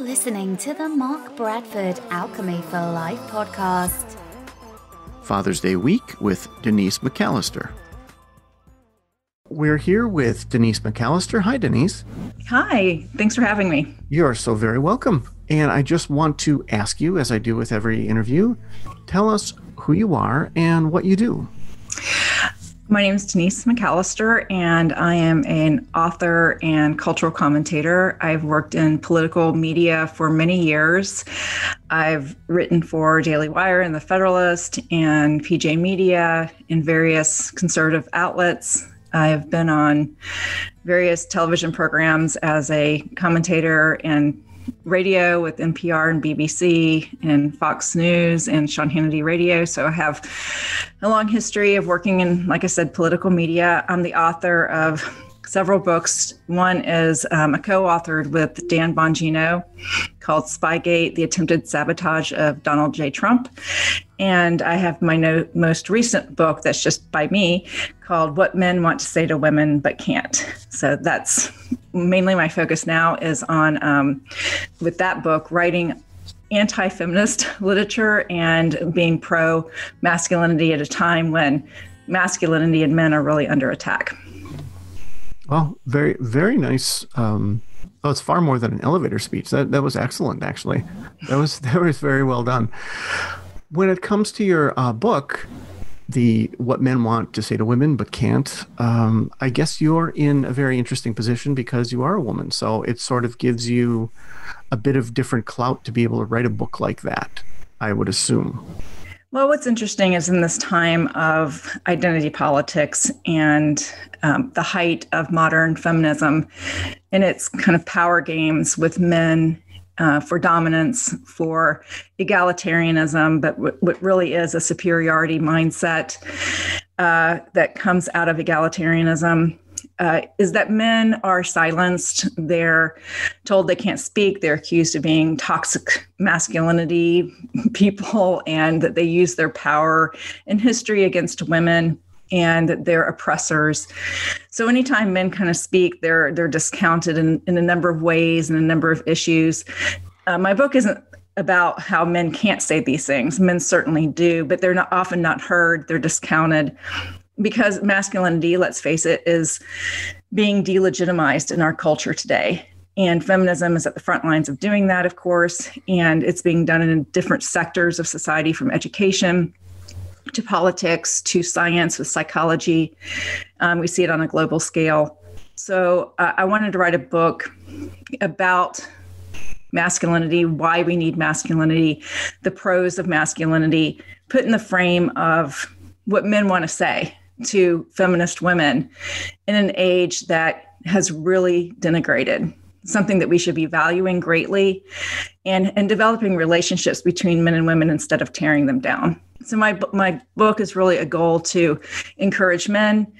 listening to the Mark Bradford Alchemy for Life podcast. Father's Day week with Denise McAllister. We're here with Denise McAllister. Hi, Denise. Hi, thanks for having me. You are so very welcome. And I just want to ask you, as I do with every interview, tell us who you are and what you do. My name is Denise McAllister, and I am an author and cultural commentator. I've worked in political media for many years. I've written for Daily Wire and The Federalist and PJ Media in various conservative outlets. I've been on various television programs as a commentator and radio with NPR and BBC and Fox News and Sean Hannity Radio. So I have a long history of working in, like I said, political media. I'm the author of several books. One is um, a co authored with Dan Bongino called Spygate The Attempted Sabotage of Donald J. Trump. And I have my no- most recent book that's just by me called What Men Want to Say to Women But Can't. So that's mainly my focus now is on, um, with that book, writing anti feminist literature and being pro masculinity at a time when masculinity and men are really under attack. Well, very, very nice. Um, oh, it's far more than an elevator speech. That that was excellent, actually. That was that was very well done. When it comes to your uh, book, the what men want to say to women but can't, um, I guess you're in a very interesting position because you are a woman. So it sort of gives you a bit of different clout to be able to write a book like that. I would assume. Well, what's interesting is in this time of identity politics and um, the height of modern feminism and its kind of power games with men uh, for dominance, for egalitarianism, but w- what really is a superiority mindset uh, that comes out of egalitarianism uh, is that men are silenced. They're told they can't speak. They're accused of being toxic masculinity people, and that they use their power in history against women and their oppressors. So anytime men kind of speak, they're they're discounted in, in a number of ways and a number of issues. Uh, my book isn't about how men can't say these things. Men certainly do, but they're not often not heard. They're discounted because masculinity, let's face it, is being delegitimized in our culture today. And feminism is at the front lines of doing that, of course. And it's being done in different sectors of society from education to politics to science with psychology. Um, we see it on a global scale. So uh, I wanted to write a book about masculinity, why we need masculinity, the pros of masculinity, put in the frame of what men want to say to feminist women in an age that has really denigrated something that we should be valuing greatly and and developing relationships between men and women instead of tearing them down. So my my book is really a goal to encourage men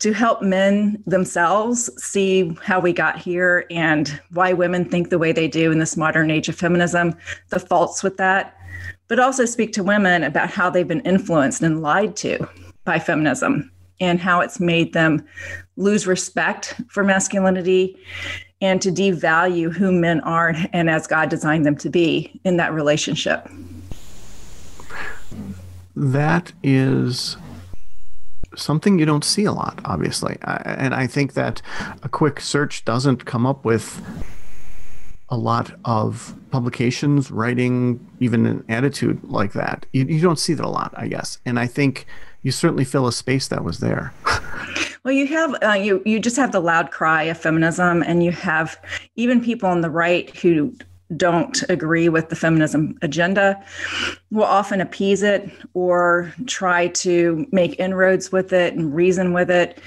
to help men themselves see how we got here and why women think the way they do in this modern age of feminism the faults with that but also speak to women about how they've been influenced and lied to by feminism and how it's made them lose respect for masculinity and to devalue who men are and as God designed them to be in that relationship. That is something you don't see a lot, obviously. and I think that a quick search doesn't come up with a lot of publications writing even an attitude like that. You, you don't see that a lot, I guess. And I think you certainly fill a space that was there. well, you have uh, you you just have the loud cry of feminism, and you have even people on the right who don't agree with the feminism agenda will often appease it or try to make inroads with it and reason with it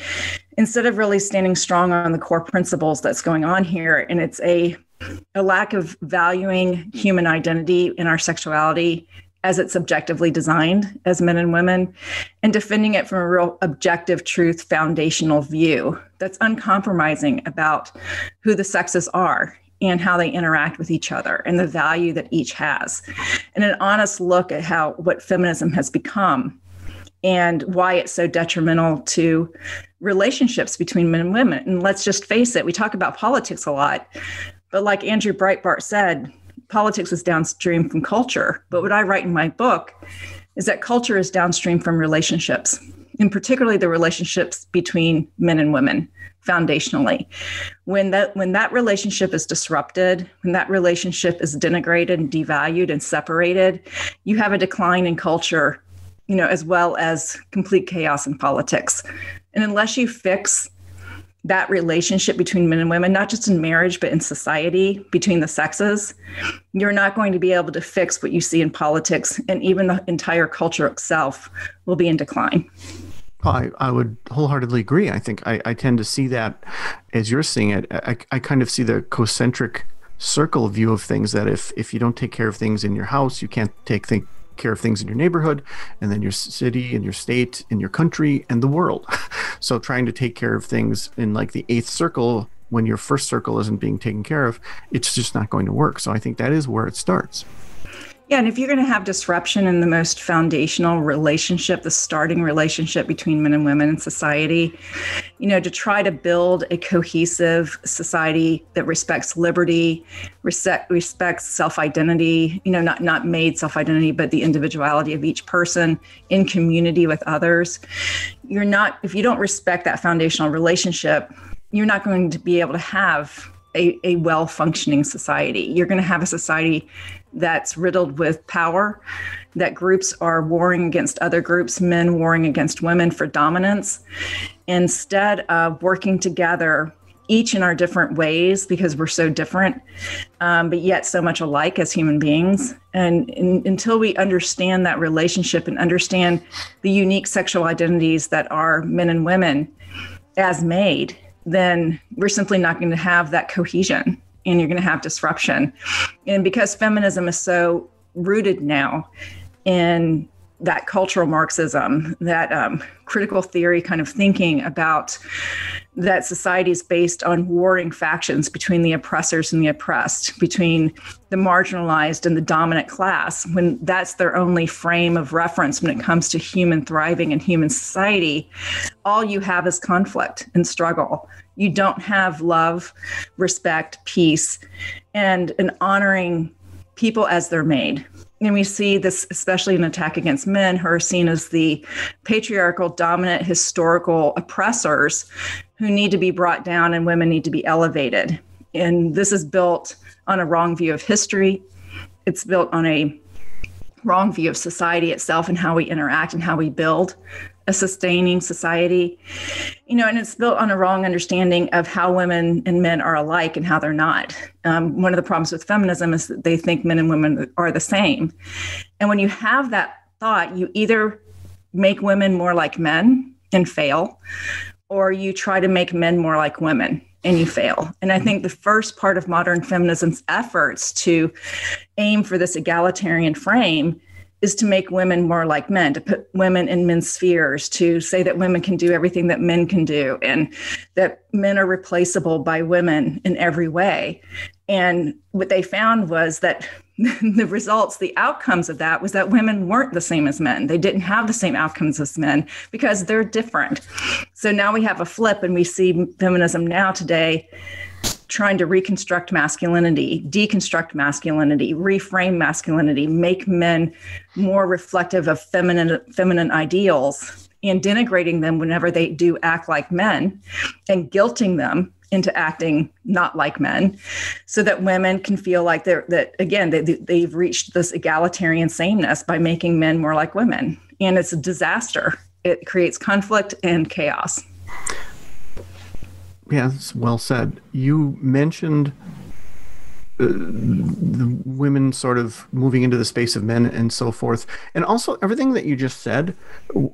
instead of really standing strong on the core principles that's going on here and it's a a lack of valuing human identity in our sexuality as it's objectively designed as men and women and defending it from a real objective truth foundational view that's uncompromising about who the sexes are and how they interact with each other and the value that each has and an honest look at how what feminism has become and why it's so detrimental to relationships between men and women. And let's just face it we talk about politics a lot but like Andrew Breitbart said, politics is downstream from culture. But what I write in my book is that culture is downstream from relationships, and particularly the relationships between men and women foundationally when that when that relationship is disrupted when that relationship is denigrated and devalued and separated you have a decline in culture you know as well as complete chaos in politics and unless you fix that relationship between men and women, not just in marriage, but in society between the sexes, you're not going to be able to fix what you see in politics, and even the entire culture itself will be in decline. I, I would wholeheartedly agree. I think I, I tend to see that as you're seeing it. I, I kind of see the concentric circle view of things that if, if you don't take care of things in your house, you can't take th- care of things in your neighborhood and then your city and your state and your country and the world. so trying to take care of things in like the eighth circle when your first circle isn't being taken care of, it's just not going to work. So I think that is where it starts. Yeah, and if you're going to have disruption in the most foundational relationship, the starting relationship between men and women in society, you know, to try to build a cohesive society that respects liberty, respect, respects self-identity, you know, not not made self-identity, but the individuality of each person in community with others. You're not if you don't respect that foundational relationship, you're not going to be able to have a, a well functioning society. You're going to have a society that's riddled with power, that groups are warring against other groups, men warring against women for dominance, instead of working together each in our different ways because we're so different, um, but yet so much alike as human beings. And in, until we understand that relationship and understand the unique sexual identities that are men and women as made, then we're simply not going to have that cohesion and you're going to have disruption. And because feminism is so rooted now in that cultural Marxism, that um, critical theory kind of thinking about that society is based on warring factions between the oppressors and the oppressed, between the marginalized and the dominant class, when that's their only frame of reference when it comes to human thriving and human society, all you have is conflict and struggle you don't have love, respect, peace, and an honoring people as they're made. And we see this, especially in attack against men, who are seen as the patriarchal, dominant, historical oppressors who need to be brought down and women need to be elevated. And this is built on a wrong view of history. It's built on a wrong view of society itself and how we interact and how we build a sustaining society. You know, and it's built on a wrong understanding of how women and men are alike and how they're not. Um, one of the problems with feminism is that they think men and women are the same. And when you have that thought, you either make women more like men and fail, or you try to make men more like women and you fail. And I think the first part of modern feminism's efforts to aim for this egalitarian frame is to make women more like men, to put women in men's spheres, to say that women can do everything that men can do, and that men are replaceable by women in every way. And what they found was that the results, the outcomes of that was that women weren't the same as men. They didn't have the same outcomes as men because they're different. So now we have a flip, and we see feminism now today trying to reconstruct masculinity, deconstruct masculinity, reframe masculinity, make men more reflective of feminine feminine ideals and denigrating them whenever they do act like men and guilting them into acting not like men so that women can feel like they're that again they, they've reached this egalitarian sameness by making men more like women. And it's a disaster. It creates conflict and chaos Yes, well said. You mentioned uh, the women sort of moving into the space of men and so forth. And also, everything that you just said,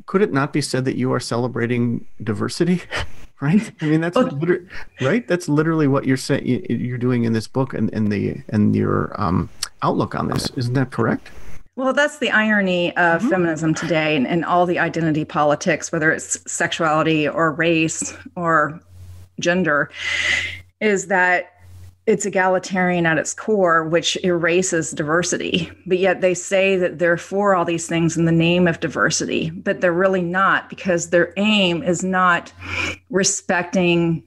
could it not be said that you are celebrating diversity? right? I mean, that's liter- right. That's literally what you're saying. You're doing in this book and, and the and your um, outlook on this. Isn't that correct? Well, that's the irony of mm-hmm. feminism today and, and all the identity politics, whether it's sexuality or race or gender is that it's egalitarian at its core, which erases diversity. But yet they say that they're for all these things in the name of diversity, but they're really not because their aim is not respecting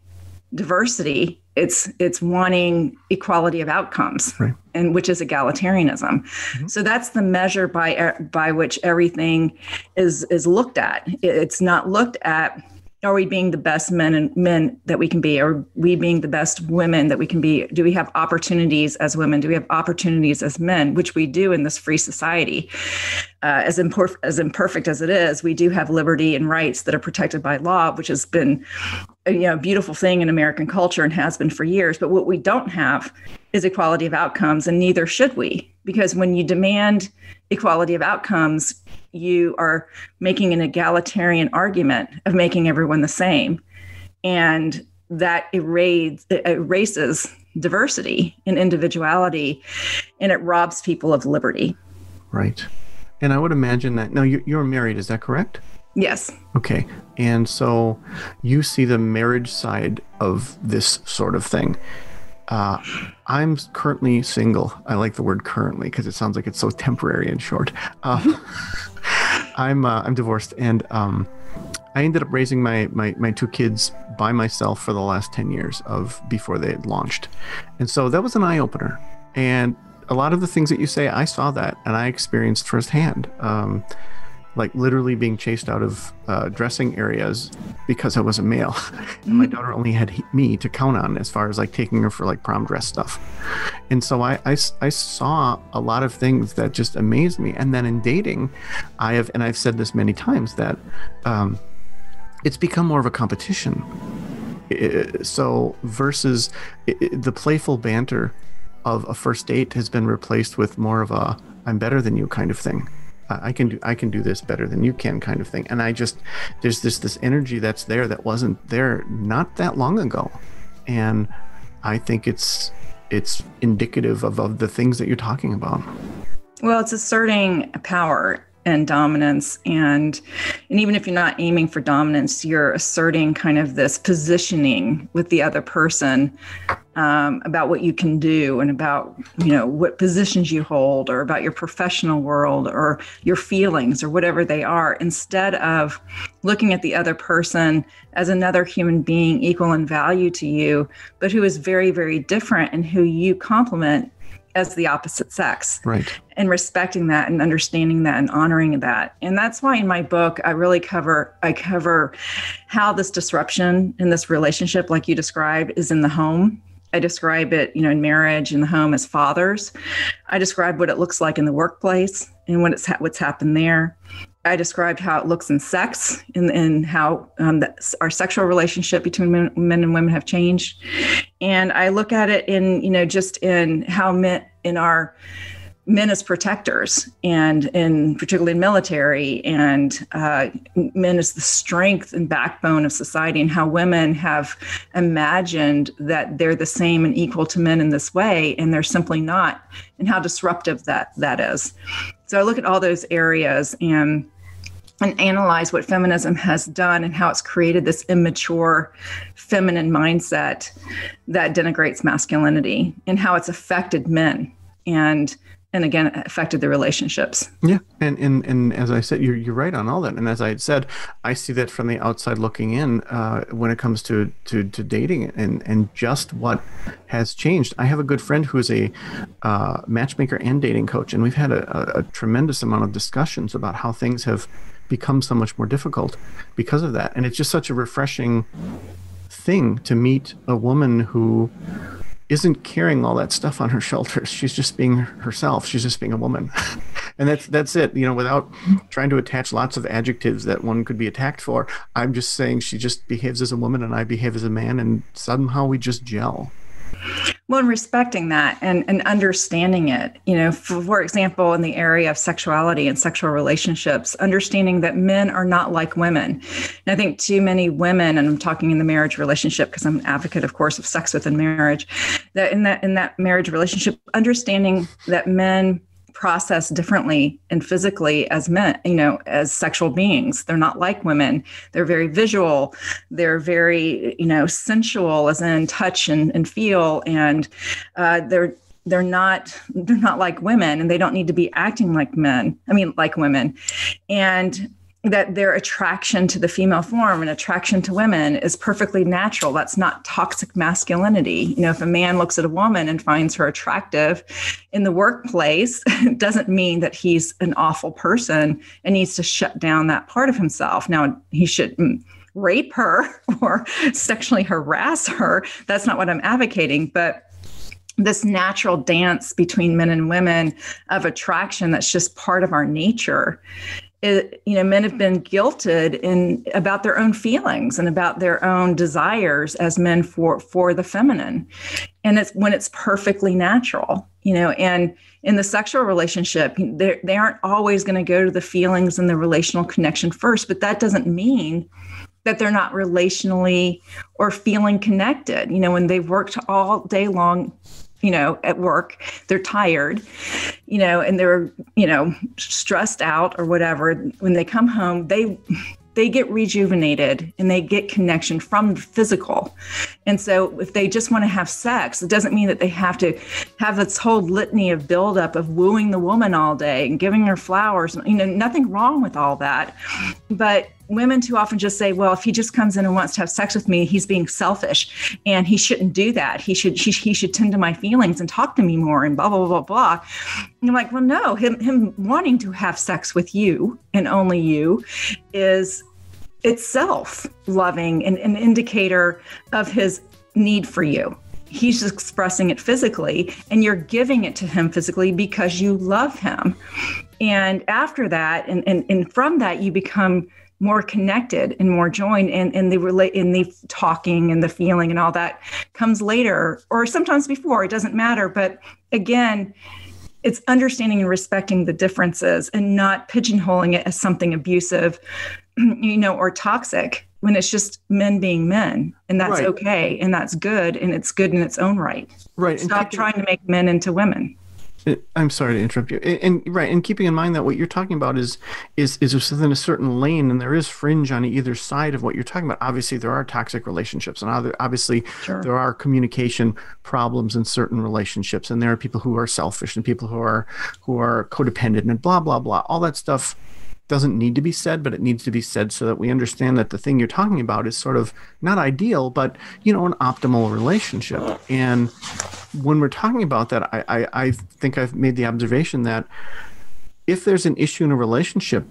diversity. it's it's wanting equality of outcomes Right. and which is egalitarianism mm-hmm. so that's the measure by by which everything is is looked at it's not looked at are we being the best men and men that we can be? Are we being the best women that we can be? Do we have opportunities as women? Do we have opportunities as men? Which we do in this free society. Uh, as, imperf- as imperfect as it is we do have liberty and rights that are protected by law which has been a you know, beautiful thing in american culture and has been for years. But what we don't have is equality of outcomes and neither should we. Because when you demand equality of outcomes you are making an egalitarian argument of making everyone the same and that erases, erases diversity and individuality and it robs people of liberty Right. And I would imagine that now you, you're married, is that correct? yes Okay. And so you see the marriage side of this sort of thing. Uh, I'm currently single. I like the word currently because it sounds like it's so temporary and short. Uh, I'm uh, I'm divorced, and um, I ended up raising my, my my two kids by myself for the last ten years of before they had launched, and so that was an eye opener. And a lot of the things that you say, I saw that and I experienced firsthand. Um, like literally being chased out of uh, dressing areas because I was a male. and my daughter only had he- me to count on as far as like taking her for like prom dress stuff. And so I I saw a lot of things that just amazed me. And then in dating, I have, and I've said this many times, that um, it's become more of a competition. I- So versus i- i- the playful banter of a first date has been replaced with more of a I'm better than you kind of thing. I can do I can do this better than you can kind of thing. And I just there's this this energy that's there that wasn't there not that long ago. And I think it's it's indicative of, of the things that you're talking about. Well, it's asserting power and dominance. And and even if you're not aiming for dominance, you're asserting kind of this positioning with the other person um, about what you can do and about you know what positions you hold or about your professional world or your feelings or whatever they are instead of looking at the other person as another human being equal in value to you but who is very very different and who you complement as the opposite sex. Right. and respecting that and understanding that and honoring that. And that's why in my book i really cover i cover how this disruption in this relationship like you described is in the home. I describe it you know in marriage in the home as fathers. I describe what it looks like in the workplace and what it's ha- what's happened there. I described how it looks in sex and, and how um, the, our sexual relationship between men, men and women have changed. And I look at it in, you know, just in how men in our men as protectors and in particularly in military and uh, men as the strength and backbone of society and how women have imagined that they're the same and equal to men in this way and they're simply not and how disruptive that that is. So i look at all those areas and and analyze what feminism has done and how it's created this immature feminine mindset that denigrates masculinity and how it's affected men and and again affected the relationships Yeah, and and and as I said, you're you're right on all that. And as I had said, I see that from the outside looking in uh, when it comes to, to to dating and and just what has changed. I have a good friend who is a uh, matchmaker and dating coach, and we've had a, a, a tremendous amount of discussions about how things have become so much more difficult because of that. And it's just such a refreshing thing to meet a woman who isn't carrying all that stuff on her shoulders. She's just being herself. She's just being a woman. and that's that's it, you know, without trying to attach lots of adjectives that one could be attacked for. I'm just saying she just behaves as a woman and I behave as a man and somehow we just gel. Well and respecting that and, and understanding it you know for, for example in the area of sexuality and sexual relationships understanding that men are not like women. And i think too many women and i'm talking in the marriage relationship because i'm an advocate of course of sex within marriage that in that in that marriage relationship understanding that men process differently and physically as men, you know, as sexual beings. They're not like women. They're very visual. They're very, you know, sensual as in touch and, and feel. And uh, they're they're not they're not like women and they don't need to be acting like men. I mean like women. And that their attraction to the female form and attraction to women is perfectly natural. That's not toxic masculinity. You know, if a man looks at a woman and finds her attractive in the workplace, it doesn't mean that he's an awful person and needs to shut down that part of himself. Now, he shouldn't rape her or sexually harass her. That's not what I'm advocating. But this natural dance between men and women of attraction that's just part of our nature it, you know men have hmm. been guilted in about their own feelings and about their own desires as men for for the feminine. And it's when it's perfectly natural you know and in the sexual relationship they aren't always going to go to the feelings and the relational connection first but that doesn't mean that they're not relationally or feeling connected. You know when they've worked all day long you know, at work, they're tired, you know, and they're, you know, stressed out or whatever. When they come home, they they get rejuvenated and they get connection from the physical. And so if they just want to have sex, it doesn't mean that they have to have this whole litany of buildup of wooing the woman all day and giving her flowers. You know, nothing wrong with all that. But women too often just say, well, if he just comes in and wants to have sex with me, he's being selfish and he shouldn't do that. He should he, he should tend to my feelings and talk to me more and blah, blah, blah, blah. And I'm like, well, no, him him wanting to have sex with you and only you is itself loving and an indicator of his need for you. He's expressing it physically, and you're giving it to him physically because you love him. And after that, and, and, and from that, you become more connected and more joined and, and the relate in the talking and the feeling and all that comes later or sometimes before it doesn't matter but again it's understanding and respecting the differences and not pigeonholing it as something abusive you know, or toxic when it's just men being men and that's right. okay and that's good and it's good in its own right. Right. Stop trying to make men into women. I'm sorry to interrupt you. And, and, right, and keeping in mind that what you're talking about is is is within a certain lane, and there is fringe on either side of what you're talking about. Obviously, there are toxic relationships, and other, obviously sure. there are communication problems in certain relationships, and there are people who are selfish and people who are who are codependent and blah blah blah. All that stuff doesn't need to be said, but it needs to be said so that we understand that the thing you're talking about is sort of not ideal, but you know, an optimal relationship. And when we're talking about that, I, I, I think I've made the observation that if there's an issue in a relationship,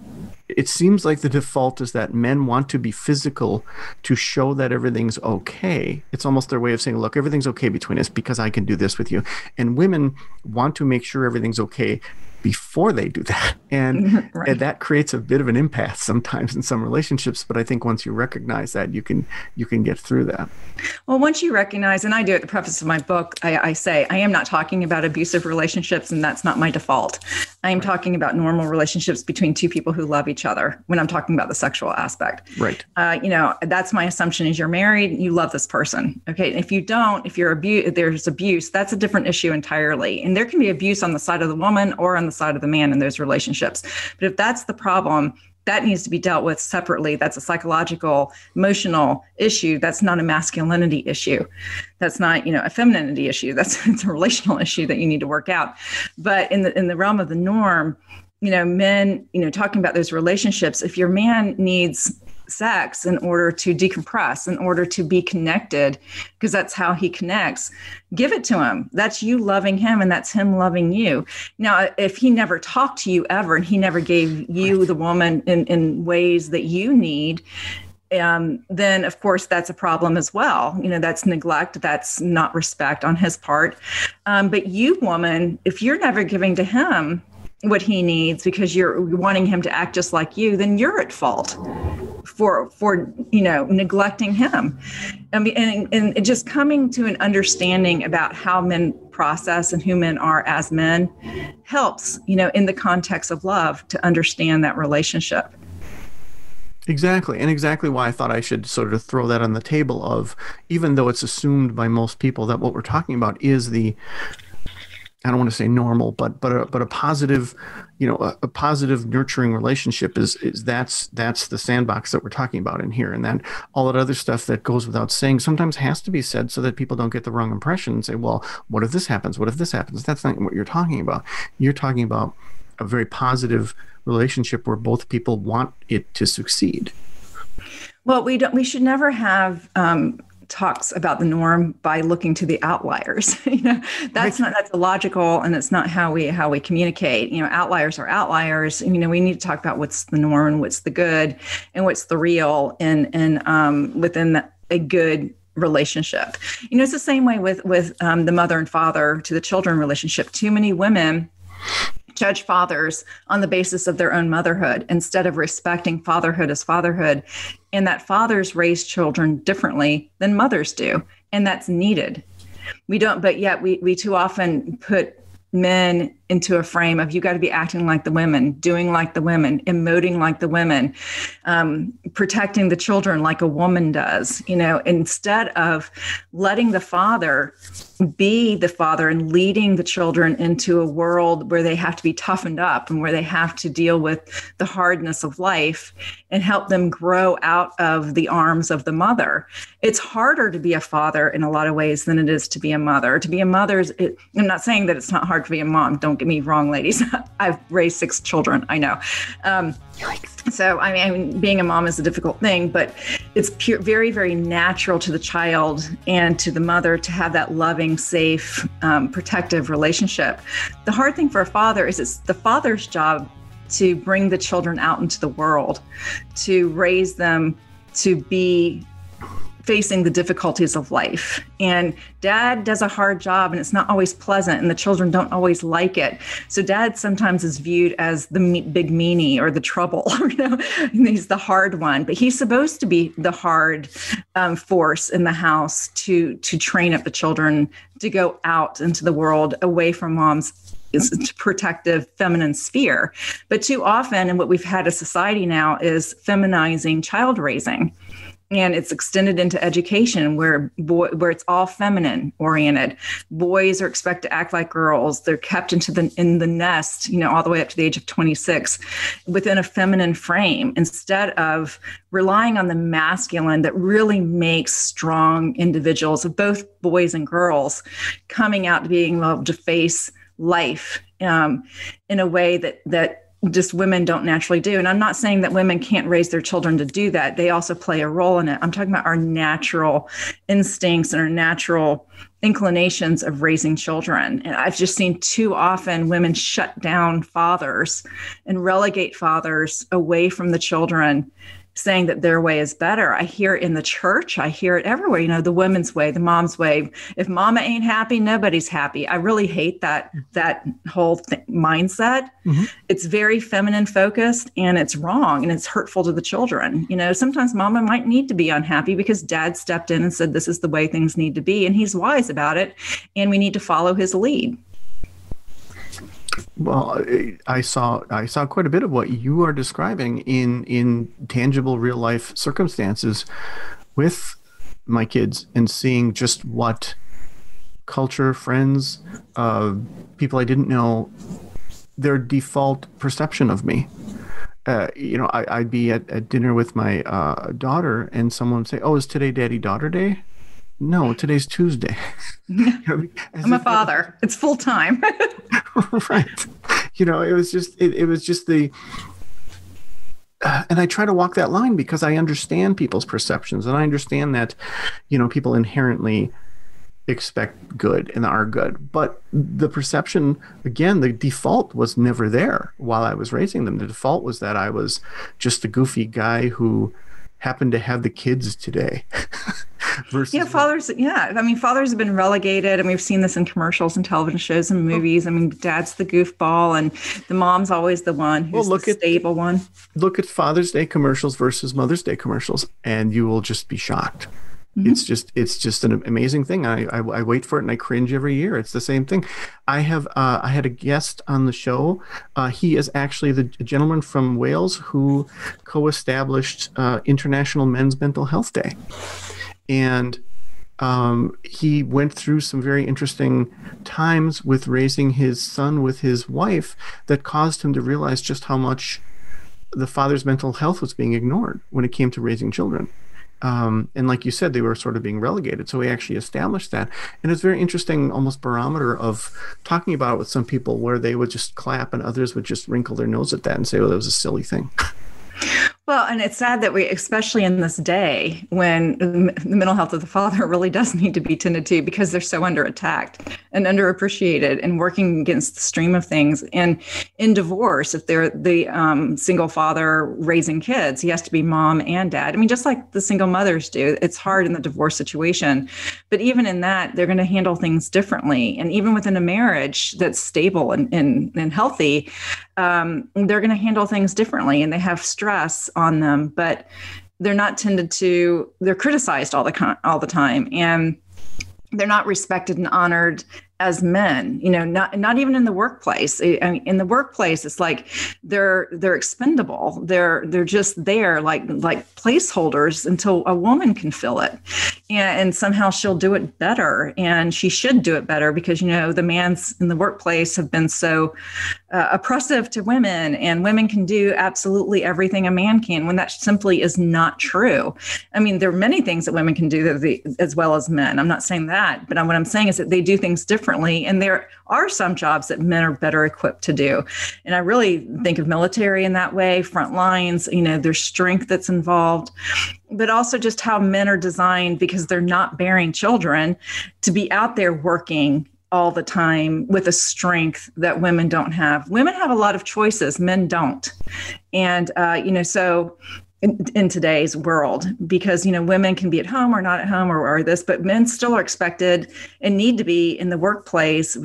it seems like the default is that men want to be physical to show that everything's okay. It's almost their way of saying, look, everything's okay between us because I can do this with you. And women want to make sure everything's okay before they do that. And, right. and, that creates a bit of an impasse sometimes in some relationships. But I think once you recognize that, you can you can get through that. Well, once you recognize, and I do at the preface of my book, I, I say I am not talking about abusive relationships, and that's not my default. I am right. talking about normal relationships between two people who love each other when I'm talking about the sexual aspect. Right. Uh, you know, that's my assumption is you're married, you love this person. Okay. And if you don't, if you're abuse, there's abuse, that's a different issue entirely. And there can be abuse on the side of the woman or on the side of the man in those relationships. But if that's the problem, that needs to be dealt with separately. That's a psychological, emotional issue. That's not a masculinity issue. That's not, you know, a femininity issue. That's it's a relational issue that you need to work out. But in the in the realm of the norm, you know, men, you know, talking about those relationships, if your man needs sex in order to decompress, in order to be connected, because that's how he connects. Give it to him. That's you loving him, and that's him loving you. Now, if he never talked to you ever and he never gave you, the woman, in, in ways that you need, um, then of course that's a problem as well. You know, that's neglect, that's not respect on his part. Um, but you, woman, if you're never giving to him, what he needs because you're wanting him to act just like you then you're at fault for for you know neglecting him I mean, and, and just coming to an understanding about how men process and who men are as men helps you know in the context of love to understand that relationship Exactly. And exactly why I thought I should sort of throw that on the table of even though it's assumed by most people that what we're talking about is the I don't want to say normal, but but a, but a positive, you know, a, a, positive nurturing relationship is is that's that's the sandbox that we're talking about in here, and then all that other stuff that goes without saying sometimes has to be said so that people don't get the wrong impression and say, well, what if this happens? What if this happens? That's not what you're talking about. You're talking about a very positive relationship where both people want it to succeed. Well, we don't. We should never have um, talks about the norm by looking to the outliers. you know, that's right. not that's illogical, and it's not how we how we communicate. You know, outliers are outliers. You know, we need to talk about what's the norm, and what's the good, and what's the real, and and um, within the, a good relationship. You know, it's the same way with with um, the mother and father to the children relationship. Too many women judge fathers on the basis of their own motherhood instead of respecting fatherhood as fatherhood. And that fathers raise children differently than mothers do and that's needed. We don't but yet we we too often put men into a frame of you got to be acting like the women, doing like the women, emoting like the women, um, protecting the children like a woman does, you know, instead of letting the father be the father and leading the children into a world where they have to be toughened up and where they have to deal with the hardness of life and help them grow out of the arms of the mother. It's harder to be a father in a lot of ways than it is to be a mother. To be a mother, is, it, I'm not saying that it's not hard to be a mom. Don't get me wrong, ladies. I've raised six children. I know. Um, so, I mean, being a mom is a difficult thing, but it's pure, very, very natural to the child and to the mother to have that loving, safe, um, protective relationship. The hard thing for a father is it's the father's job to bring the children out into the world, to raise them to be facing the difficulties of life. And dad does a hard job and it's not always pleasant and the children don't always like it. So dad sometimes is viewed as the big meanie or the trouble, you know, he's the hard one, but he's supposed to be the hard um, force in the house to to train up the children to go out into the world away from mom's protective feminine sphere. But too often, and what we've had a society now is feminizing child raising and it's extended into education where boy, where it's all feminine oriented. Boys are expected to act like girls. They're kept into the in the nest you know all the way up to the age of 26 within a feminine frame instead of relying on the masculine that really makes strong individuals of both boys and girls coming out to being able to face life um, in a way that that just women don't naturally do. And I'm not saying that women can't raise their children to do that. They also play a role in it. I'm talking about our natural instincts and our natural inclinations of raising children. And I've just seen too often women shut down fathers and relegate fathers away from the children saying that their way is better. I hear it in the church. I hear it everywhere. You know, the women's way, the mom's way. If mama ain't happy, nobody's happy. I really hate that that whole th- mindset. Mm-hmm. It's very feminine focused and it's wrong and it's hurtful to the children. You know, sometimes mama might need to be unhappy because dad stepped in and said this is the way things need to be and he's wise about it and we need to follow his lead. Well, I saw I saw quite a bit of what you are describing in in tangible real life circumstances with my kids and seeing just what culture, friends, uh, people I didn't know, their default perception of me. Uh, you know, I, would be at, at dinner with my uh, daughter, and someone would say, "Oh, is today Daddy Daughter Day?" No, today's Tuesday. I'm a father. it's full time. right. You know, it was just it, it was just the uh, and I try to walk that line because I understand people's perceptions and I understand that, you know, people inherently expect good and are good. But the perception, again, the default was never there while I was raising them. The default was that I was just a goofy guy who happened to have the kids today. versus yeah fathers yeah i mean fathers have been relegated and we've seen this in commercials and television shows and movies i mean dad's the goofball and the mom's always the one who's well, look the stable at, one look at father's day commercials versus mother's day commercials and you will just be shocked Mm-hmm. It's just it's just an amazing thing. I, I, I wait for it and I cringe every year. It's the same thing. I have uh, I had a guest on the show. Uh, he is actually the gentleman from Wales who co-established uh, International Men's Mental Health Day, and um, he went through some very interesting times with raising his son with his wife that caused him to realize just how much the father's mental health was being ignored when it came to raising children um, and like you said, they were sort of being relegated. So we actually established that, and it's very interesting, almost barometer of talking about it with some people where they would just clap and others would just wrinkle their nose at that and say, "Well, that was a silly thing." Well, and it's sad that we, especially in this day when the mental health of the father really does need to be tended to because they're so under attacked and underappreciated and working against the stream of things. And in divorce, if they're the um, single father raising kids, he has to be mom and dad. I mean, just like the single mothers do, it's hard in the divorce situation. But even in that, they're going to handle things differently. And even within a marriage that's stable and, and, and healthy, um, they're going to handle things differently and they have stress on them, but they're not tended to, they're criticized all the, all the time. And they're not respected and honored as men you know not not even in the workplace. I mean, in the workplace it's like they're they're expendable. They're they're just there like like placeholders until a woman can fill it. And, and somehow she'll do it better. And she should do it better because you know the man's in the workplace have been so uh, oppressive to women and women can do absolutely everything a man can when that simply is not true i mean there are many things that women can do they, as well as men i'm not saying that but what i'm saying is that they do things differently. And there are some jobs that men are better equipped to do. And I really think of military in that way, front lines, you know, there's strength that's involved, but also just how men are designed because they're not bearing children to be out there working all the time with a strength that women don't have. Women have a lot of choices, men don't. And, uh, you know, so in, in, today's world because you know women can be at home or not at home or, or this but men still are expected and need to be in the workplace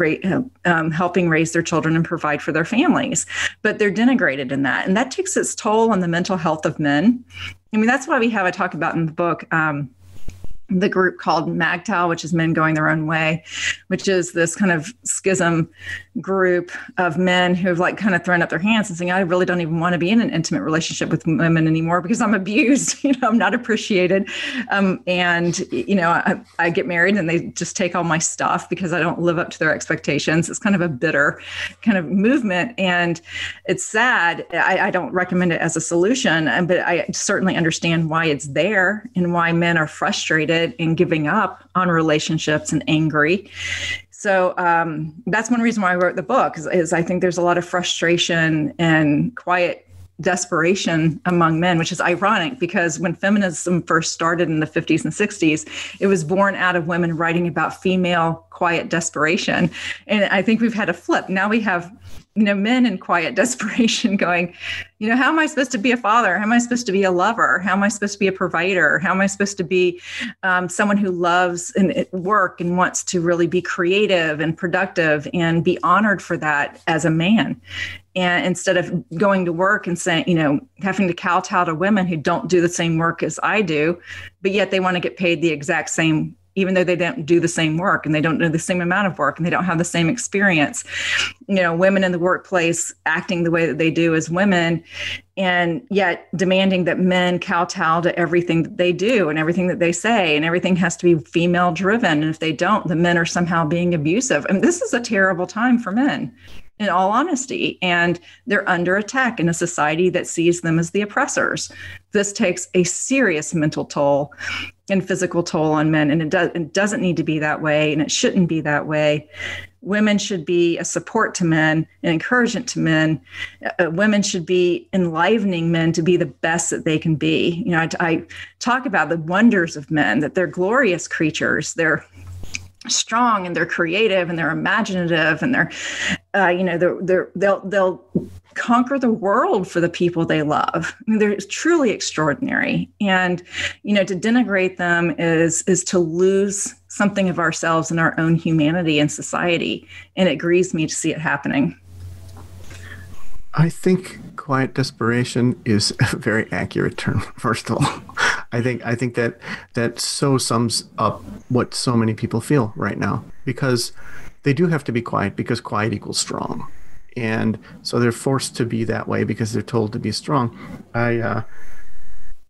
um, helping raise their children and provide for their families but they're denigrated in that and that takes its toll on the mental health of men i mean that's why we have i talk about in the book um, the group called MGTOW, which is Men Going Their Own Way, which is this kind of schism group of men who have like kind of thrown up their hands and saying, I really don't even want to be in an intimate relationship with women anymore because I'm abused, you know, I'm not appreciated. Um, and, you know, I, I, get married and they just take all my stuff because I don't live up to their expectations. It's kind of a bitter kind of movement. And it's sad. I, I don't recommend it as a solution, but I certainly understand why it's there and why men are frustrated and giving up on relationships and angry so um, that's one reason why I wrote the book is, is I think there's a lot of frustration and quiet desperation among men, which is ironic because when feminism first started in the 50s and 60s, it was born out of women writing about female quiet desperation. And I think we've had a flip. Now we have you know men in quiet desperation going you know how am i supposed to be a father? How am i supposed to be a lover? How am i supposed to be a provider? How am i supposed to be um, someone who loves and work and wants to really be creative and productive and be honored for that as a man? And instead of going to work and saying you know having to kowtow to women who don't do the same work as i do but yet they want to get paid the exact same even though they don't do the same work and they don't do the same amount of work and they don't have the same experience you know women in the workplace acting the way that they do as women and yet demanding that men kowtow to everything that they do and everything that they say and everything has to be female driven and if they don't the men are somehow being abusive and this is a terrible time for men in all honesty. And they're under attack in a society that sees them as the oppressors. This takes a serious mental toll and physical toll on men. And it, does, it doesn't need to be that way, and it shouldn't be that way. Women should be a support to men, an encouragement to men. Uh, women should be enlivening men to be the best that they can be. You know, I, I talk about the wonders of men, that they're glorious creatures. They're strong and they're creative and they're imaginative and they're uh, you know they're, they're they'll they'll conquer the world for the people they love. I mean, they're truly extraordinary. And you know to denigrate them is is to lose something of ourselves and our own humanity and society. And it grieves me to see it happening. I think quiet desperation is a very accurate term. First of all, I think I think that that so sums up what so many people feel right now because they do have to be quiet because quiet equals strong, and so they're forced to be that way because they're told to be strong. I uh,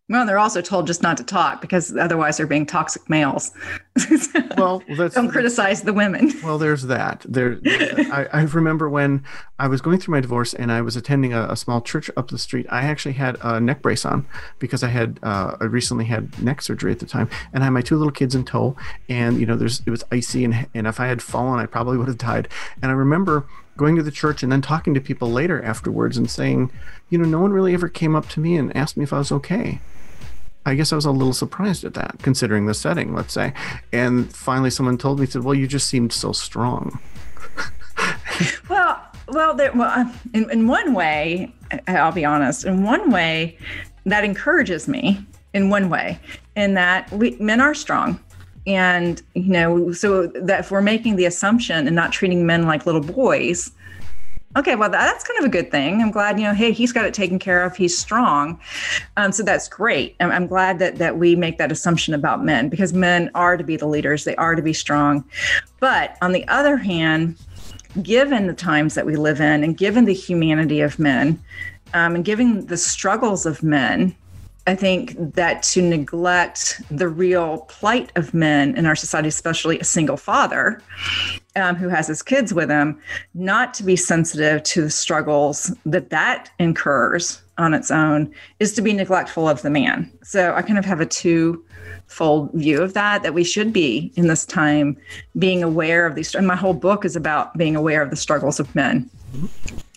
Well, they're also told just not to talk because otherwise they're being toxic males. well, that's, don't criticize the women. Well, there's that. There, I, I, remember when I was going through my divorce and I was attending a, a, small church up the street. I actually had a neck brace on because I had uh, I recently had neck surgery at the time, and I had my two little kids in tow. And you know, there's it was icy, and and if I had fallen, I probably would have died. And I remember going to the church and then talking to people later afterwards and saying, you know, no one really ever came up to me and asked me if I was okay. I guess I was a little surprised at that, considering the setting, let's say. And finally, someone told me, said, "Well, you just seemed so strong." well, well, there, well, uh, in, in one way, I'll be honest. In one way, that encourages me. In one way, in that we men are strong, and you know, so that if we're making the assumption and not treating men like little boys, Okay, well, that's kind of a good thing. I'm glad, you know, hey, he's got it taken care of. He's strong. Um, so that's great. I'm, I'm glad that that we make that assumption about men because men are to be the leaders. They are to be strong. But on the other hand, given the times that we live in and given the humanity of men um, and given the struggles of men, I think that to neglect the real plight of men in our society, especially a single father um, who has his kids with him, not to be sensitive to the struggles that that incurs on its own, is to be neglectful of the man. So I kind of have a two fold view of that that we should be in this time being aware of these and my whole book is about being aware of the struggles of men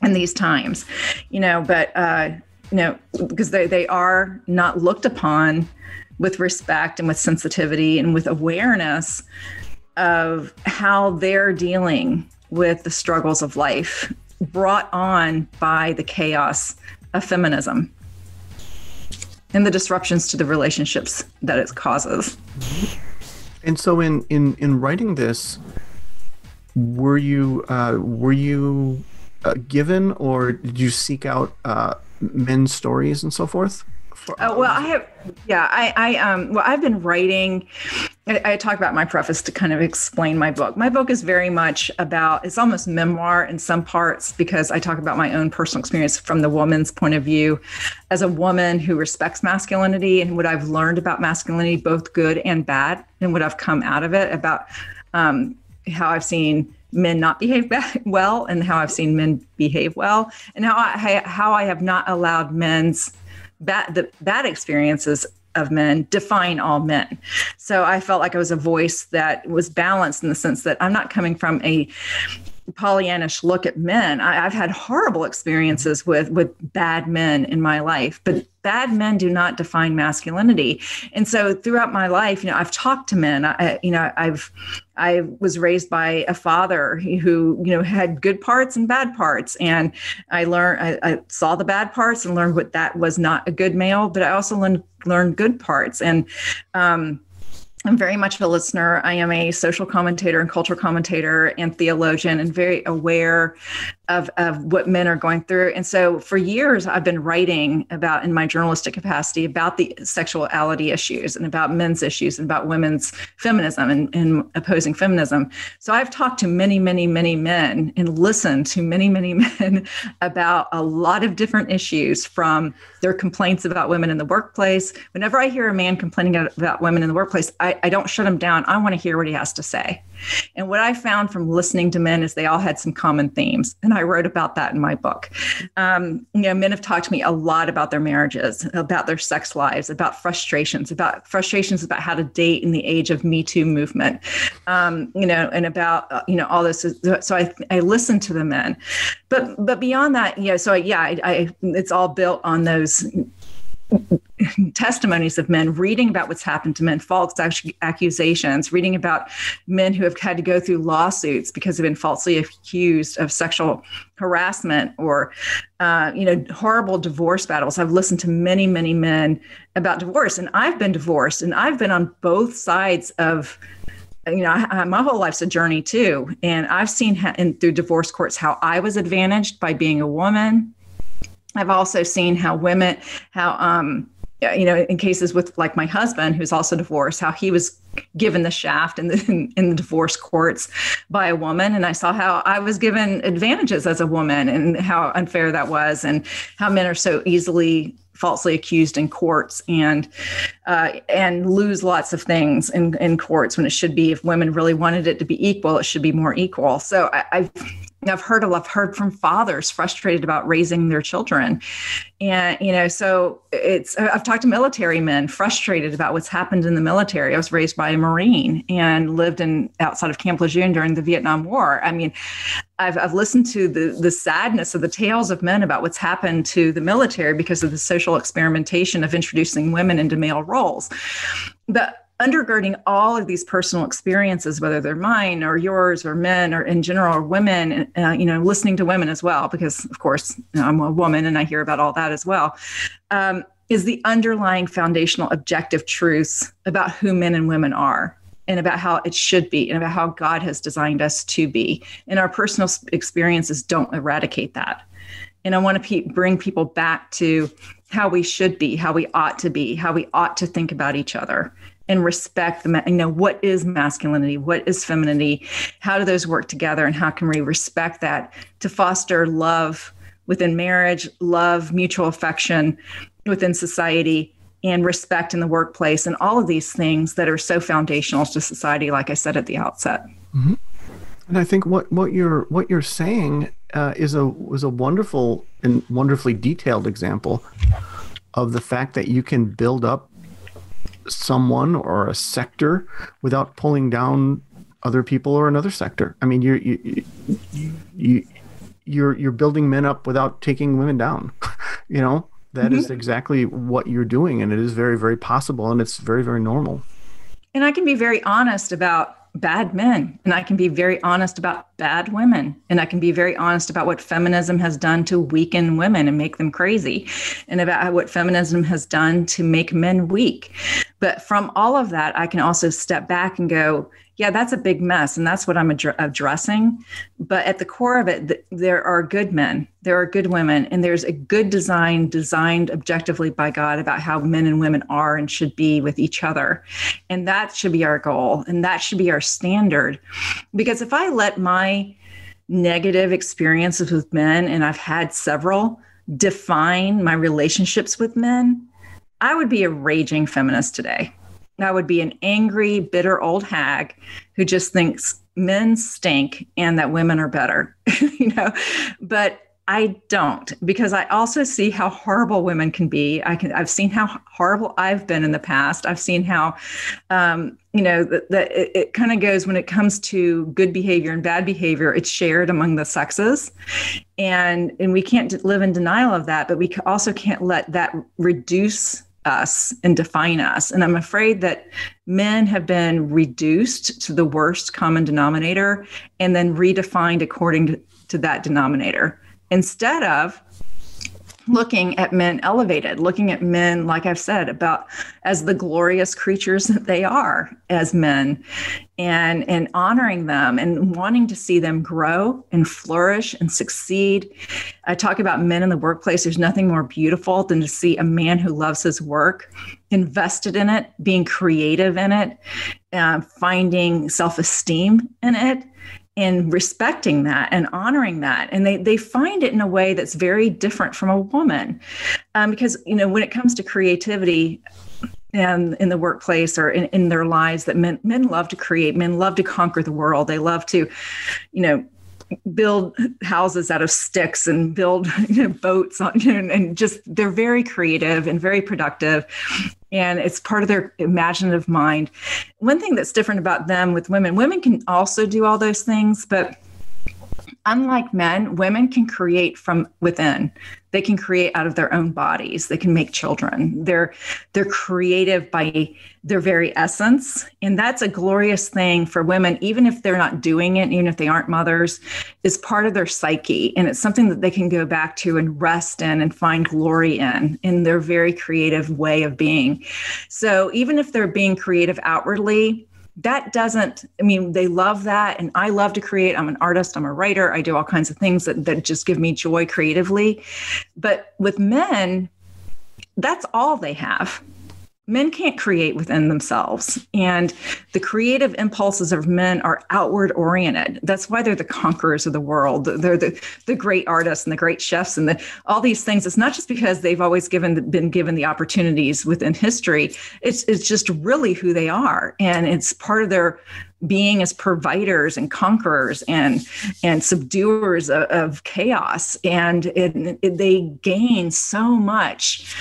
in these times you know but uh you know, because they, they are not looked upon with respect and with sensitivity and with awareness of how they're dealing with the struggles of life brought on by the chaos of feminism and the disruptions to the relationships that it causes. And so, in in in writing this, were you uh, were you uh, given, or did you seek out uh, men's stories and so forth? Uh, well, I have, yeah, I, I, um, well, I've been writing. I, talk about my preface to kind of explain my book. My book is very much about, it's almost memoir in some parts because I talk about my own personal experience from the woman's point of view as a woman who respects masculinity and what I've learned about masculinity, both good and bad, and what I've come out of it about um, how I've seen men not behave well and how I've seen men behave well and how I how I have not allowed men's bad the bad experiences of men define all men. So I felt like I was a voice that was balanced in the sense that I'm not coming from a Pollyannish look at men. I, have had horrible experiences with with bad men in my life, but bad men do not define masculinity. And so throughout my life, you know, I've talked to men. I, you know, I've I was raised by a father who, you know, had good parts and bad parts, and I learned I, I saw the bad parts and learned what that was not a good male. But I also learned learned good parts and. Um, I'm very much a listener. I am a social commentator and cultural commentator and theologian and very aware of, of what men are going through. And so for years, I've been writing about in my journalistic capacity about the sexuality issues and about men's issues and about women's feminism and, and opposing feminism. So I've talked to many, many, many men and listened to many, many men about a lot of different issues from their complaints about women in the workplace. Whenever I hear a man complaining about women in the workplace, I, I don't shut him down. I want to hear what he has to say. And what I found from listening to men is they all had some common themes. And I wrote about that in my book. Um, you know, men have talked to me a lot about their marriages, about their sex lives, about frustrations, about frustrations about how to date in the age of Me Too movement, um, you know, and about, uh, you know, all this. So I, I listened to the men. But, but beyond that, you know, so I, yeah, I, I, it's all built on those testimonies of men reading about what's happened to men, false accusations, reading about men who have had to go through lawsuits because they've been falsely accused of sexual harassment or, uh, you know, horrible divorce battles. I've listened to many, many men about divorce, and I've been divorced, and I've been on both sides of you know, I, my whole life's a journey too, and I've seen in, through divorce courts how I was advantaged by being a woman, I've also seen how women, how um, you know, in cases with like my husband, who's also divorced, how he was given the shaft in the in, in, the divorce courts by a woman. And i saw how i was given advantages as a woman and how unfair that was and how men are so easily falsely accused in courts and uh, and lose lots of things in, in courts when it should be. If women really wanted it to be equal it should be more equal. So I, i've I've heard a lot, heard from fathers frustrated about raising their children. And, you know, so it's, I've talked to military men frustrated about what's happened in the military. I was raised by a Marine and lived in outside of Camp Lejeune during the Vietnam War. I mean, I've, I've listened to the, the sadness of the tales of men about what's happened to the military because of the social experimentation of introducing women into male roles. But undergirding all of these personal experiences, whether they're mine or yours or men or in general or women, uh, you know, listening to women as well, because of course you know, I'm a woman and I hear about all that as well, um, is the underlying foundational objective truths about who men and women are. And about how it should be, and about how God has designed us to be. And our personal experiences don't eradicate that. And I want to pe- bring people back to how we should be, how we ought to be, how we ought to think about each other and respect the you know what is masculinity what is femininity how do those work together and how can we respect that to foster love within marriage love mutual affection within society and respect in the workplace and all of these things that are so foundational to society like i said at the outset mm-hmm. and i think what what you're what you're saying uh, is a was a wonderful and wonderfully detailed example of the fact that you can build up someone or a sector without pulling down other people or another sector. I mean, you're you, you you're you're building men up without taking women down. you know, that mm-hmm. is exactly what you're doing, and it is very very possible, and it's very very normal. And I can be very honest about bad men. And i can be very honest about bad women. And i can be very honest about what feminism has done to weaken women and make them crazy. And about what feminism has done to make men weak. But from all of that i can also step back and go yeah, that's a big mess. And that's what I'm ad- addressing. But at the core of it, th- there are good men, there are good women, and there's a good design designed objectively by God about how men and women are and should be with each other. And that should be our goal. And that should be our standard. Because if I let my negative experiences with men, and I've had several, define my relationships with men, I would be a raging feminist today. I would be an angry, bitter old hag who just thinks men stink and that women are better, you know. But I don't because I also see how horrible women can be. I can I've seen how horrible I've been in the past. I've seen how um, you know that, it, it kind of goes when it comes to good behavior and bad behavior. It's shared among the sexes, and and we can't live in denial of that. But we also can't let that reduce us and define us. And I'm afraid that men have been reduced to the worst common denominator and then redefined according to, to that denominator instead of looking at men elevated, looking at men, like I've said, about as the glorious creatures that they are as men, and and honoring them and wanting to see them grow and flourish and succeed. I talk about men in the workplace. There's nothing more beautiful than to see a man who loves his work, invested in it, being creative in it, uh, finding self-esteem in it in respecting that and honoring that. And they they find it in a way that's very different from a woman. Um, because you know when it comes to creativity and in the workplace or in, in their lives that men men love to create men love to conquer the world. They love to you know build houses out of sticks and build you know, boats on, you know, and just they're very creative and very productive. And it's part of their imaginative mind. One thing that's different about them with women women can also do all those things but unlike men, women can create from within. They can create out of their own bodies. They can make children. They're they're creative by their very essence, and that's a glorious thing for women. Even if they're not doing it, even if they aren't mothers, is part of their psyche, and it's something that they can go back to and rest in and find glory in in their very creative way of being. So even if they're being creative outwardly, that doesn't i mean they love that. And i love to create. I'm an artist. I'm a writer. I do all kinds of things that, that just give me joy creatively. But with men that's all they have men can't create within themselves. And the creative impulses of men are outward oriented. That's why they're the conquerors of the world. They're the, the great artists and the great chefs and the, all these things. It's not just because they've always given been given the opportunities within history. It's it's just really who they are. And it's part of their being as providers and conquerors and and subduers of, of chaos. And it, it, they gain so much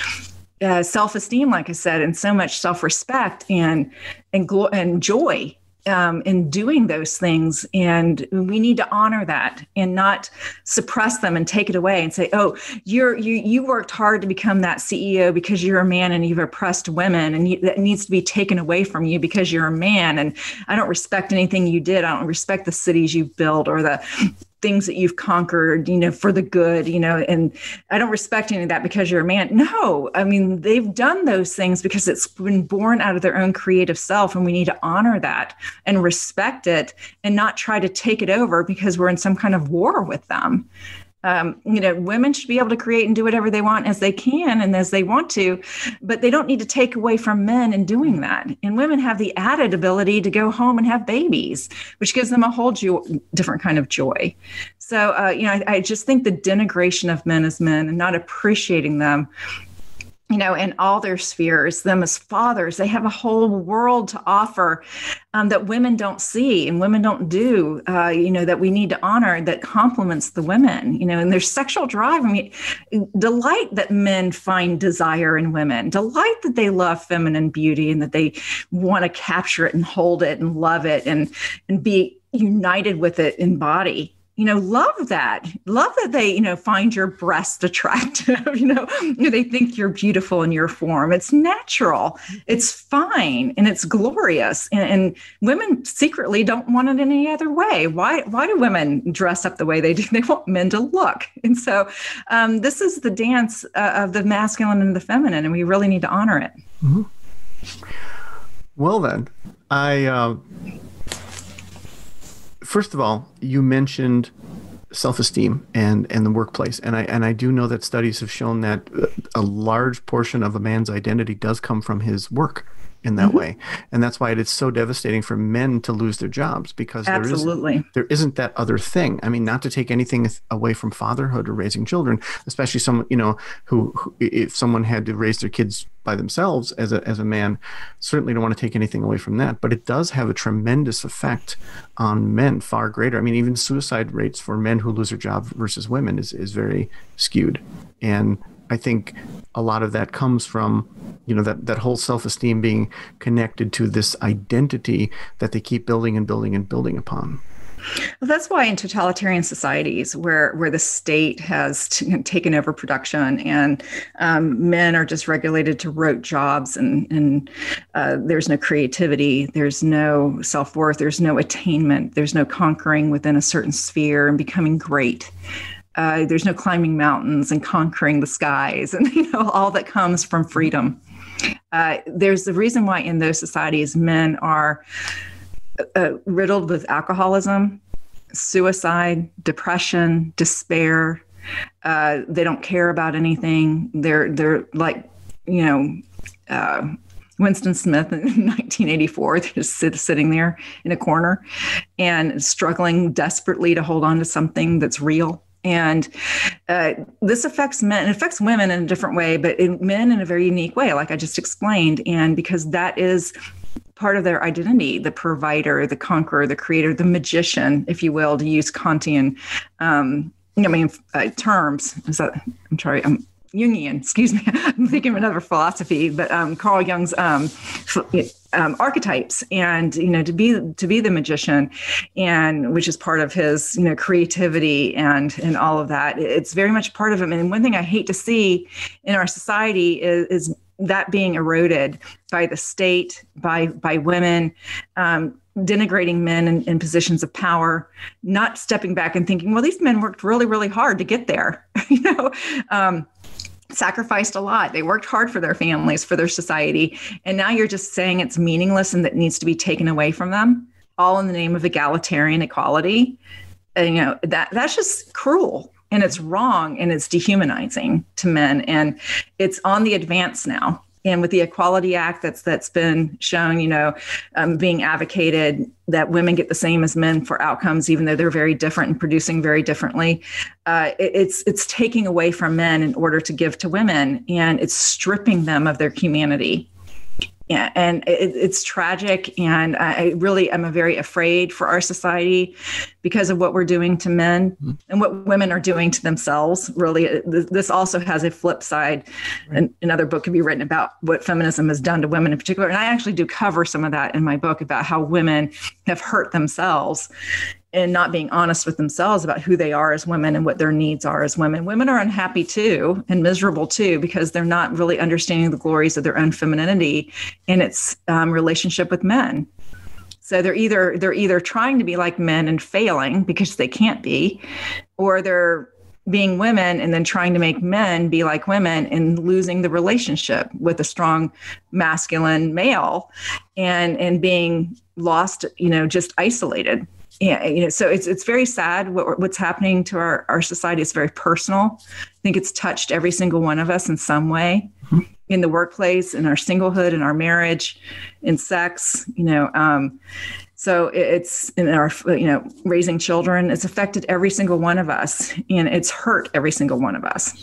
uh, self-esteem like i said and so much self-respect and and, glo- and joy um, in doing those things. And we need to honor that and not suppress them and take it away and say oh you're you you worked hard to become that ceo because you're a man and you've oppressed women and you, that needs to be taken away from you because you're a man. And i don't respect anything you did. I don't respect the cities you built or the things that you've conquered, you know, for the good, you know, and I don't respect any of that because you're a man. No, I mean, they've done those things because it's been born out of their own creative self. And we need to honor that and respect it and not try to take it over because we're in some kind of war with them um, you know, women should be able to create and do whatever they want as they can and as they want to, but they don't need to take away from men in doing that. And women have the added ability to go home and have babies, which gives them a whole jo- different kind of joy. So, uh, you know, I, I just think the denigration of men as men and not appreciating them you know, in all their spheres, them as fathers, they have a whole world to offer um, that women don't see and women don't do, uh, you know, that we need to honor that complements the women, you know, and their sexual drive. I mean, delight that men find desire in women, delight that they love feminine beauty and that they want to capture it and hold it and love it and, and be united with it in body you know, love that. Love that they, you know, find your breast attractive. you know, they think you're beautiful in your form. It's natural. It's fine, and it's glorious. And, and, women secretly don't want it any other way. Why? Why do women dress up the way they do? They want men to look. And so, um, this is the dance uh, of the masculine and the feminine, and we really need to honor it. Mm-hmm. Well, then, I. Uh first of all, you mentioned self-esteem and and the workplace and i and i do know that studies have shown that a large portion of a man's identity does come from his work in that mm-hmm. way. And that's why it's so devastating for men to lose their jobs because Absolutely. there isn't, there isn't that other thing. I mean, not to take anything away from fatherhood or raising children, especially someone, you know, who, who if someone had to raise their kids by themselves as a, as a man, certainly don't want to take anything away from that. But it does have a tremendous effect on men, far greater. I mean, even suicide rates for men who lose their job versus women is, is very skewed. And I think a lot of that comes from, you know, that, that whole self esteem being connected to this identity that they keep building and building and building upon. Well, that's why in totalitarian societies where where the state has t- taken over production and um, men are just regulated to rote jobs and and uh, there's no creativity, there's no self worth, there's no attainment, there's no conquering within a certain sphere and becoming great uh, there's no climbing mountains and conquering the skies and you know all that comes from freedom. Uh, there's the reason why in those societies men are uh, riddled with alcoholism suicide depression despair. Uh, they don't care about anything. They're they're like you know uh, Winston Smith in 1984, just sit, sitting there in a corner and struggling desperately to hold on to something that's real and uh, this affects men, it affects women in a different way, but in men in a very unique way, like I just explained. And because that is part of their identity the provider, the conqueror, the creator, the magician, if you will, to use Kantian. Um, I mean, uh, terms. Is that? I'm sorry. I'm Jungian, excuse me. I'm thinking of another philosophy, but um, Carl Jung's um, um, archetypes, and you know, to be to be the magician, and which is part of his you know creativity and and all of that. It's very much part of him. And one thing I hate to see in our society is, is that being eroded by the state, by by women. Um, denigrating men in, in, positions of power, not stepping back and thinking, well, these men worked really, really hard to get there. you know, um, sacrificed a lot. They worked hard for their families, for their society. And now you're just saying it's meaningless and that needs to be taken away from them, all in the name of egalitarian equality. And, you know, that that's just cruel and it's wrong and it's dehumanizing to men. And it's on the advance now. And with the Equality Act that's that's been shown, you know, um, being advocated that women get the same as men for outcomes, even though they're very different and producing very differently. Uh, it, it's it's taking away from men in order to give to women, and it's stripping them of their humanity yeah, and it, it's tragic, and I really am very afraid for our society because of what we're doing to men mm-hmm. and what women are doing to themselves. Really, this also has a flip side. Right. another book could be written about what feminism has done to women in particular, and I actually do cover some of that in my book about how women have hurt themselves and not being honest with themselves about who they are as women and what their needs are as women. Women are unhappy too and miserable too because they're not really understanding the glories of their own femininity in its um, relationship with men. So they're either they're either trying to be like men and failing because they can't be, or they're being women and then trying to make men be like women and losing the relationship with a strong masculine male and and being lost you know just isolated yeah, you know, so it's it's very sad what, what's happening to our, our society. It's very personal. I think it's touched every single one of us in some way, mm-hmm. in the workplace, in our singlehood, in our marriage, in sex. You know, um, so it's in our you know raising children. It's affected every single one of us, and it's hurt every single one of us.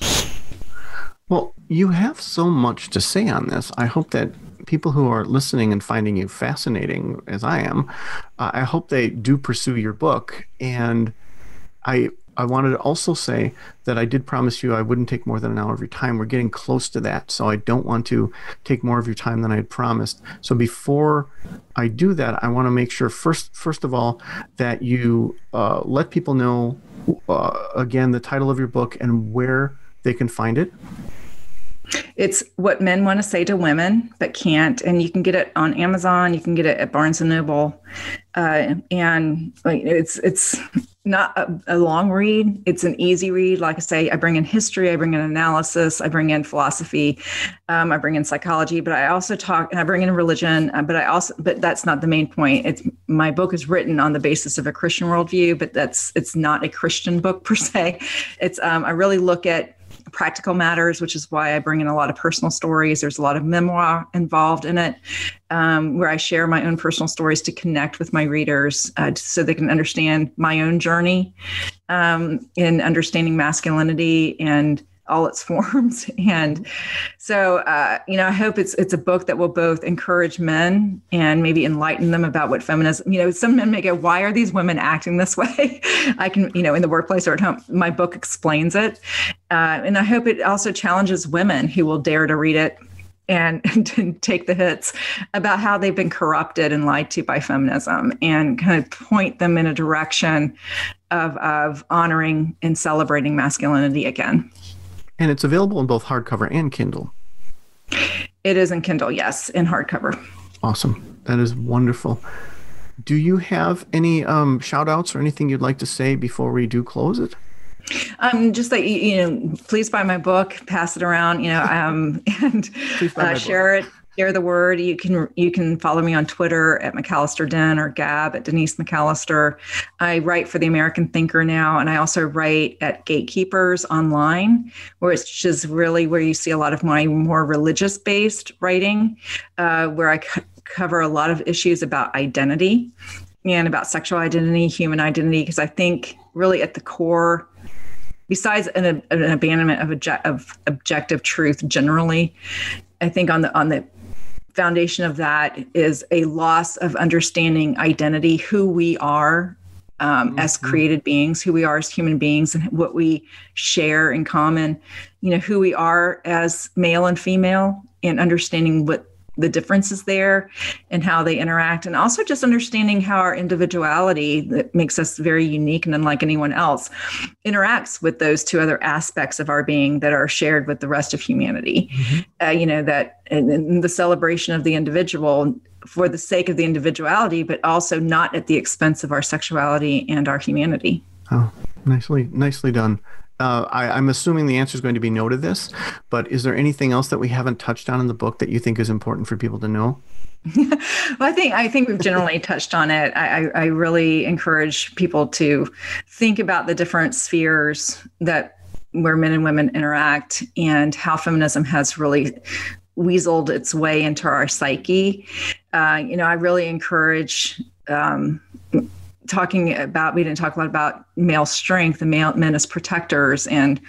Well, you have so much to say on this. I hope that people who are listening and finding you fascinating, as I am, uh, I hope they do pursue your book. And I I wanted to also say that I did promise you I wouldn't take more than an hour of your time. We're getting close to that, so I don't want to take more of your time than I had promised. So before I do that, I want to make sure first, first of all, that you uh, let people know uh, again the title of your book and where they can find it. It's what men want to say to women but can't, and you can get it on Amazon. You can get it at Barnes and Noble, uh, and like it's it's not a, a, long read. It's an easy read. Like I say, I bring in history, I bring in analysis, I bring in philosophy, um, I bring in psychology, but I also talk and I bring in religion. Uh, but I also, but that's not the main point. It's my book is written on the basis of a Christian worldview, but that's it's not a Christian book per se. It's um, I really look at practical matters, which is why I bring in a lot of personal stories. There's a lot of memoir involved in it, um, where I share my own personal stories to connect with my readers uh, so they can understand my own journey um, in understanding masculinity and all its forms. And so uh, you know i hope it's it's a book that will both encourage men and maybe enlighten them about what feminism you know some men may go why are these women acting this way? I can you know in the workplace or at home my book explains it. Uh, and i hope it also challenges women who will dare to read it and, and take the hits about how they've been corrupted and lied to by feminism and kind of point them in a direction of, of honoring and celebrating masculinity again. And it's available in both hardcover and Kindle. It is in Kindle, yes, in hardcover. Awesome. That is wonderful. Do you have any um, shout outs or anything you'd like to say before we do close it? Um, just that you know, please buy my book, pass it around, you know, um, and uh, share it share the word. You can you can follow me on Twitter at McAllister Den or Gab at Denise McAllister. I write for the American Thinker now, and I also write at Gatekeepers online, which is really where you see a lot of my more religious based writing, uh, where I c- cover a lot of issues about identity and about sexual identity, human identity, because I think really at the core besides an, an abandonment of, obje- of objective truth generally i think on the on the foundation of that is a loss of understanding identity, who we are um, mm-hmm. as created beings, who we are as human beings, and what we share in common. You know, who we are as male and female, and understanding what the differences there and how they interact and also just understanding how our individuality that makes us very unique and unlike anyone else interacts with those two other aspects of our being that are shared with the rest of humanity. Mm-hmm. uh, you know that and the celebration of the individual for the sake of the individuality but also not at the expense of our sexuality and our humanity. Oh nicely nicely done uh, I, am assuming the answer is going to be no to this, but is there anything else that we haven't touched on in the book that you think is important for people to know? well, I think I think we've generally touched on it. I, I really encourage people to think about the different spheres that where men and women interact and how feminism has really weaseled its way into our psyche. Uh, you know, I really encourage um, talking about we didn't talk a lot about male strength and male men as protectors and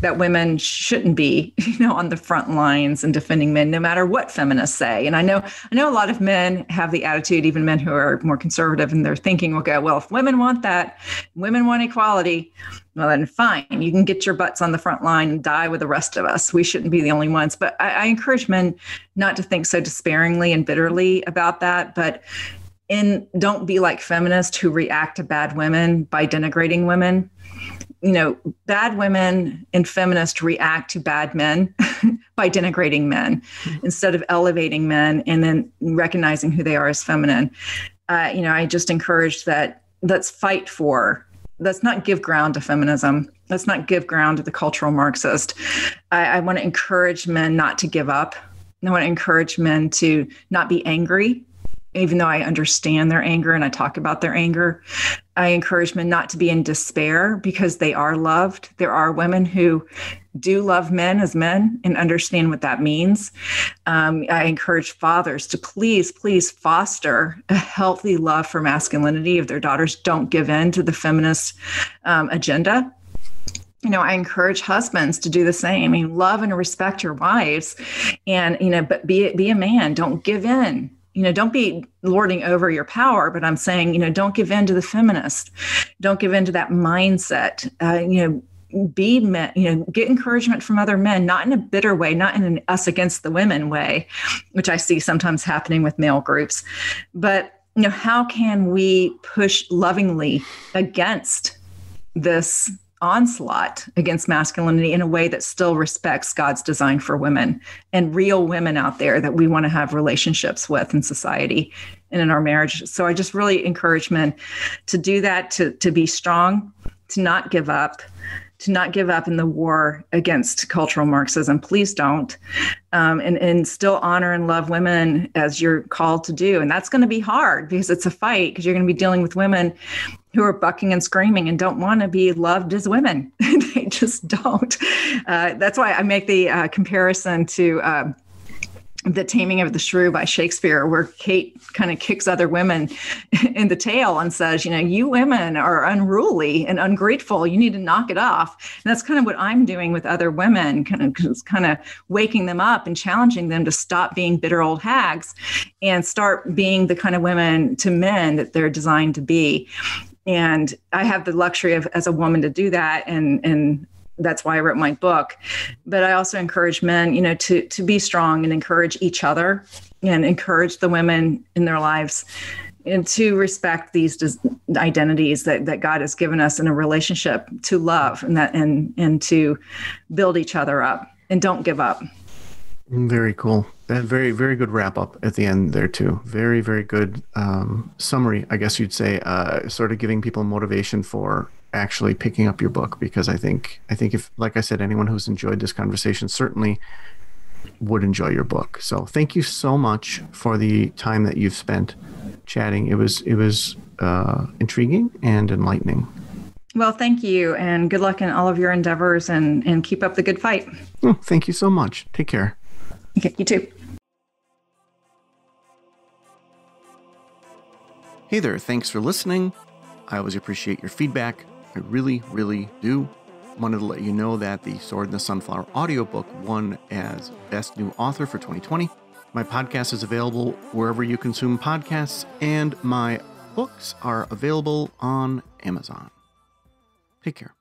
that women shouldn't be you know on the front lines and defending men no matter what feminists say. And i know i know a lot of men have the attitude even men who are more conservative in their thinking will go well if women want that women want equality well then fine. You can get your butts on the front line and die with the rest of us. We shouldn't be the only ones. But i, I encourage men not to think so despairingly and bitterly about that. But in don't be like feminists who react to bad women by denigrating women. You know bad women and feminists react to bad men by denigrating men mm-hmm. instead of elevating men and then recognizing who they are as feminine. Uh, you know i just encourage that let's fight for let's not give ground to feminism. Let's not give ground to the cultural marxist. I, I want to encourage men not to give up. I want to encourage men to not be angry even though I understand their anger and I talk about their anger, I encourage men not to be in despair because they are loved. There are women who do love men as men and understand what that means. Um, I encourage fathers to please, please foster a healthy love for masculinity if their daughters don't give in to the feminist um, agenda you know, I encourage husbands to do the same. I mean, love and respect your wives, and you know, but be be a man. Don't give in you know don't be lording over your power but i'm saying you know don't give in to the feminist. Don't give in to that mindset. Uh, you know be men you know get encouragement from other men not in a bitter way not in an us against the women way which i see sometimes happening with male groups. But you know how can we push lovingly against this onslaught against masculinity in a way that still respects God's design for women and real women out there that we want to have relationships with in society and in our marriage. So I just really encourage men to do that, to, to be strong, to not give up, to not give up in the war against cultural Marxism. Please don't. Um, and, and still honor and love women as you're called to do. And that's going to be hard because it's a fight because you're going to be dealing with women who are bucking and screaming and don't want to be loved as women. they just don't. Uh, that's why I make the uh, comparison to. Uh, the Taming of the Shrew by Shakespeare, where Kate kind of kicks other women in the tail and says, You know, you women are unruly and ungrateful. You need to knock it off. And that's kind of what I'm doing with other women, kind of, kind of waking them up and challenging them to stop being bitter old hags and start being the kind of women to men that they're designed to be and i have the luxury of as a woman to do that and and that's why i wrote my book but i also encourage men you know to to be strong and encourage each other and encourage the women in their lives and to respect these identities that, that God has given us in a relationship to love and that and and to build each other up and don't give up. Very cool. That very very good wrap up at the end there too. Very very good um, summary, I guess you'd say, uh, sort of giving people motivation for actually picking up your book because I think I think if like I said, anyone who's enjoyed this conversation certainly would enjoy your book. So thank you so much for the time that you've spent chatting. It was it was uh, intriguing and enlightening. Well, thank you, and good luck in all of your endeavors, and and keep up the good fight. Oh, thank you so much. Take care. Okay, you too. Hey there, thanks for listening. I always appreciate your feedback. I really, really do. Wanted to let you know that the Sword and the Sunflower audiobook won as Best New Author for 2020. My podcast is available wherever you consume podcasts, and my books are available on Amazon. Take care.